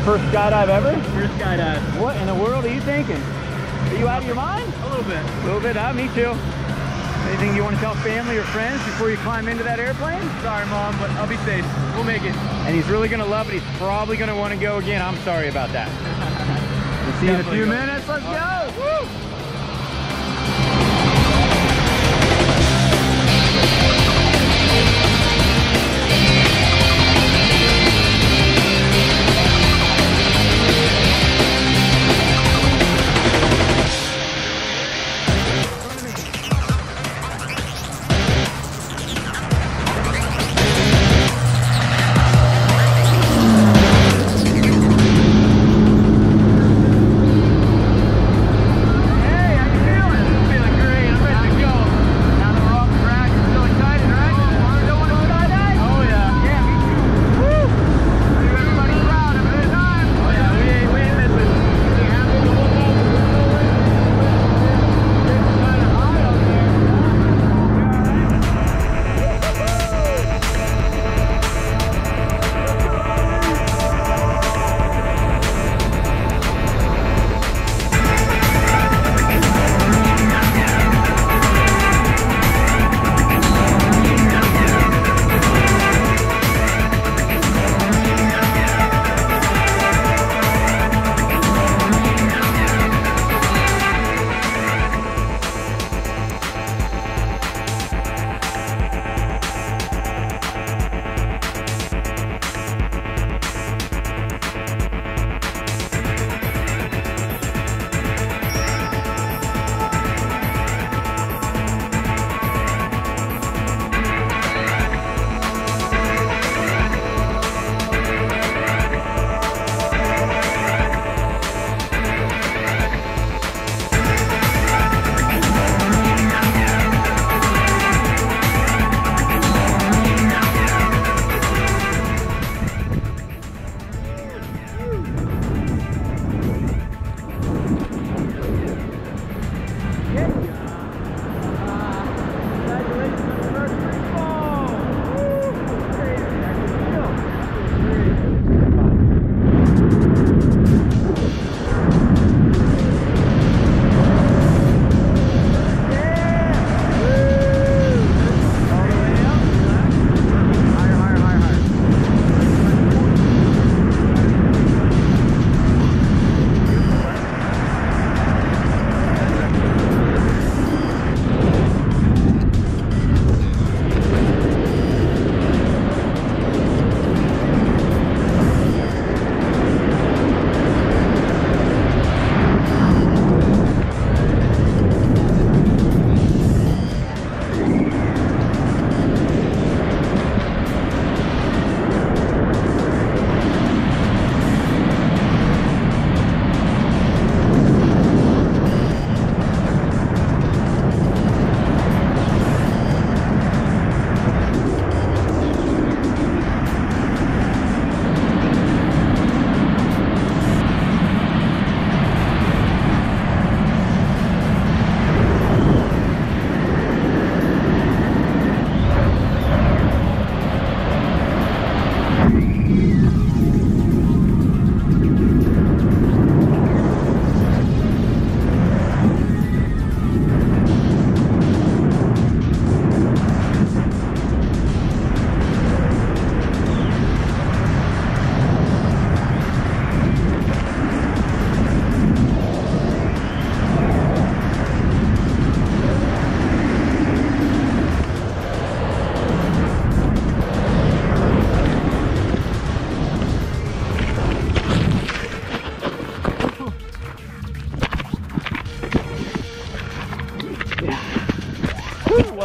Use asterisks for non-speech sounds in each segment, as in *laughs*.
first skydive ever? First skydive. What in the world are you thinking? Are you out of your mind? A little bit. A little bit, uh, me too. Anything you want to tell family or friends before you climb into that airplane? Sorry, Mom, but I'll be safe. We'll make it. And he's really going to love it. He's probably going to want to go again. I'm sorry about that. *laughs* We'll see you in a few go. minutes. Let's go.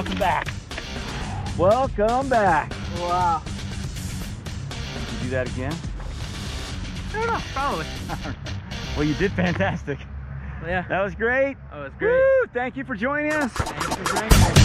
Welcome back. Welcome back. Wow. Did you do that again? I don't know, probably. *laughs* Well, you did fantastic. Yeah. That was great. Oh, it's great. Woo, thank you for joining us.